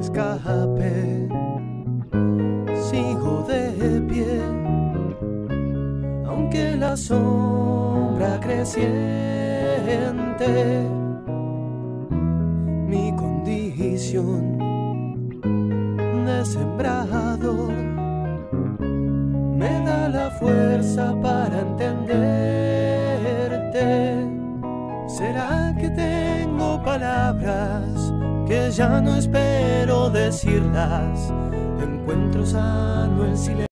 escape. Sigo de pie, aunque la sombra creciente, mi condición de sembrador me da la fuerza para entenderte. ¿Será que tengo palabras que ya no espero decirlas? Encuentro sano el silencio.